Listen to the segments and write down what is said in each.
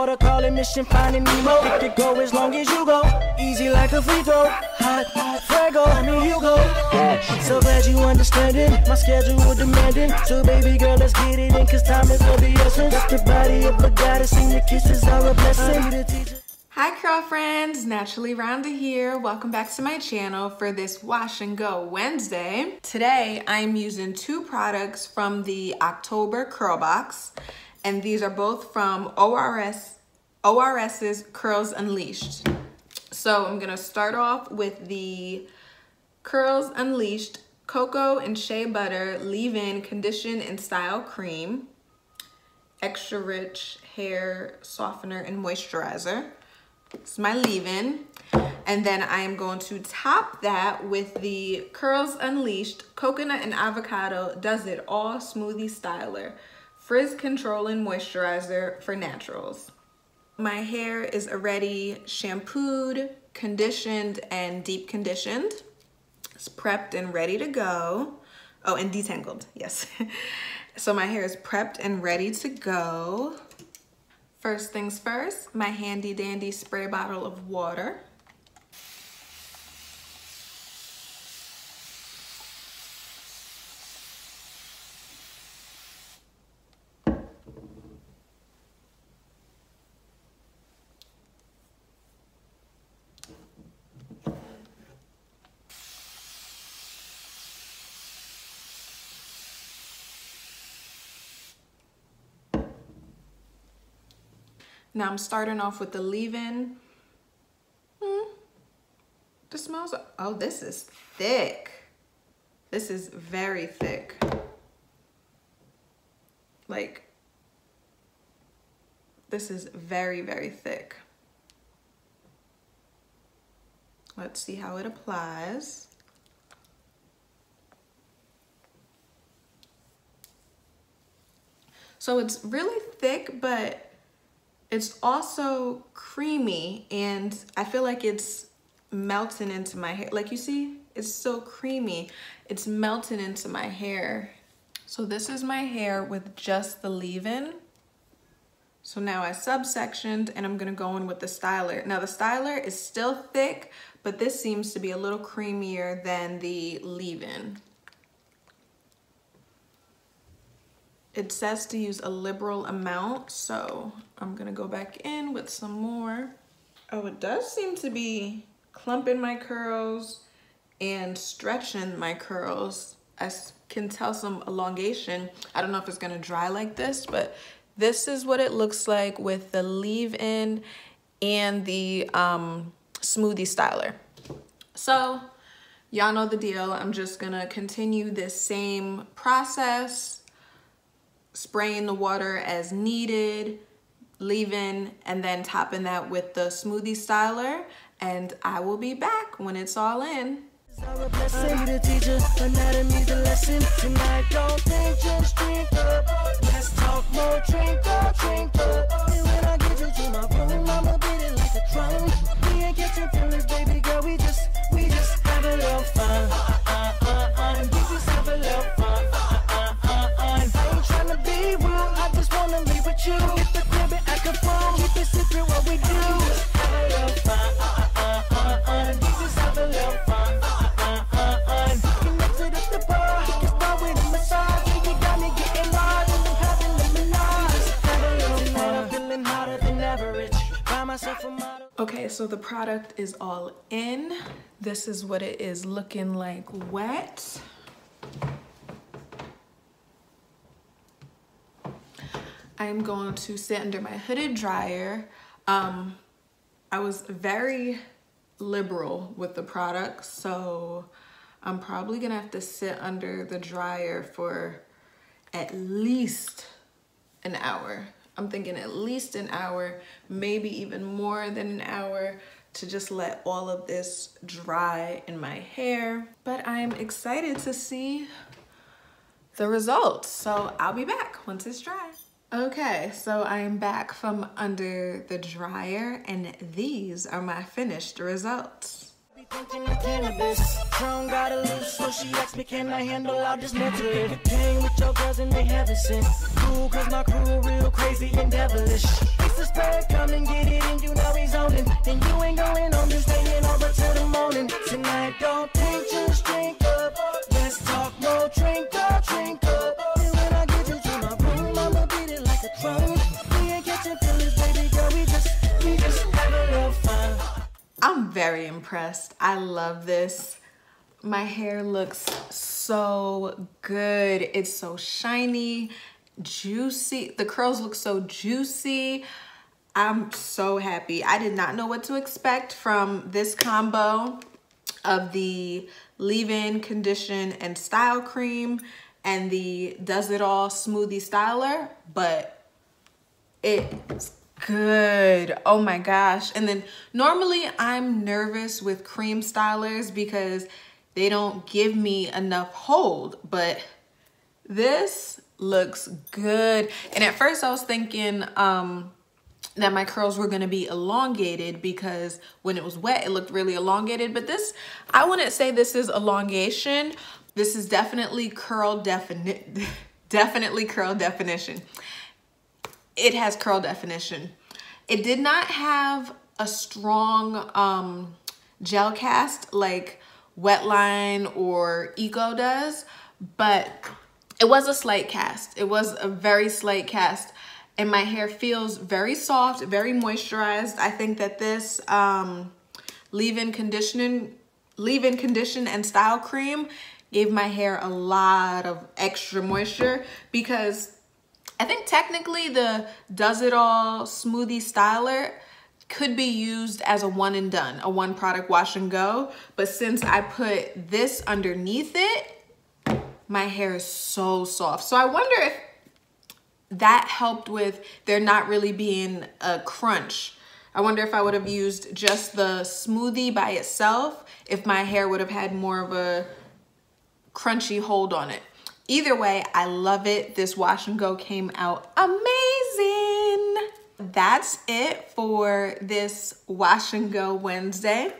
water, call it mission finding Nemo. It could go as long as you go, easy like a free throw. Hot, hot, fuego, I mean you go. So glad you understanding, my schedule demanding. So baby girl, let's get it in, cause time is of the essence. Got the body of a goddess, and your kisses are a blessing. Hi curl friends, Naturally Ronda here. Welcome back to my channel for this Wash and Go Wednesday. Today I'm using two products from the October Curl Box and these are both from ORS, ORS's Curls Unleashed. So I'm gonna start off with the Curls Unleashed Cocoa and Shea Butter Leave-In Condition and Style Cream Extra Rich Hair Softener and Moisturizer. It's my leave-in. And then I am going to top that with the Curls Unleashed Coconut and Avocado Does It All Smoothie Styler Frizz Controlling Moisturizer for Naturals. My hair is already shampooed, conditioned, and deep conditioned. It's prepped and ready to go. Oh, and detangled, yes. so my hair is prepped and ready to go. First things first, my handy dandy spray bottle of water. Now I'm starting off with the leave-in. Hmm. The smells, oh, this is thick. This is very thick. Like, this is very, very thick. Let's see how it applies. So it's really thick, but it's also creamy and I feel like it's melting into my hair. Like you see, it's so creamy. It's melting into my hair. So this is my hair with just the leave-in. So now I subsectioned and I'm gonna go in with the styler. Now the styler is still thick, but this seems to be a little creamier than the leave-in. It says to use a liberal amount, so I'm gonna go back in with some more. Oh, it does seem to be clumping my curls and stretching my curls. I can tell some elongation. I don't know if it's gonna dry like this, but this is what it looks like with the leave-in and the um, smoothie styler. So y'all know the deal. I'm just gonna continue this same process spraying the water as needed, leaving, and then topping that with the smoothie styler. And I will be back when it's all in. So the product is all in. This is what it is looking like wet. I'm going to sit under my hooded dryer. Um, I was very liberal with the product, so I'm probably gonna have to sit under the dryer for at least an hour. I'm thinking at least an hour, maybe even more than an hour to just let all of this dry in my hair. But I'm excited to see the results. So I'll be back once it's dry. Okay, so I am back from under the dryer and these are my finished results. Thinking of cannabis. Strong got a loose, so she asked me, can I handle all this mentally? Hang with your girls and they haven't seen. Cool, cause my crew real crazy and devilish. It's a boy, come and get it, and you know he's zoning. And you ain't going home, just staying over till the morning. Tonight, don't think, just drink impressed. I love this. My hair looks so good. It's so shiny, juicy. The curls look so juicy. I'm so happy. I did not know what to expect from this combo of the leave-in condition and style cream and the does it all smoothie styler but it's good. Oh my gosh. And then normally i'm nervous with cream stylers because they don't give me enough hold but this looks good. And at first i was thinking um that my curls were to be elongated because when it was wet it looked really elongated but this i wouldn't say this is elongation. This is definitely curl definite definitely curl definition it has curl definition it did not have a strong um gel cast like wetline or eco does but it was a slight cast it was a very slight cast and my hair feels very soft, very moisturized. I think that this um, leave-in conditioning, leave-in condition and style cream gave my hair a lot of extra moisture because I think technically the Does It All Smoothie Styler could be used as a one and done, a one product wash and go. But since I put this underneath it, my hair is so soft. So I wonder if that helped with there not really being a crunch. I wonder if I would have used just the smoothie by itself, if my hair would have had more of a crunchy hold on it. Either way, I love it. This wash and go came out amazing. That's it for this wash and go Wednesday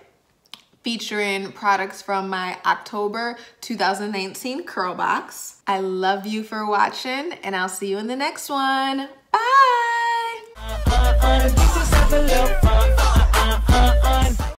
featuring products from my October 2019 curl box. I love you for watching and I'll see you in the next one. Bye!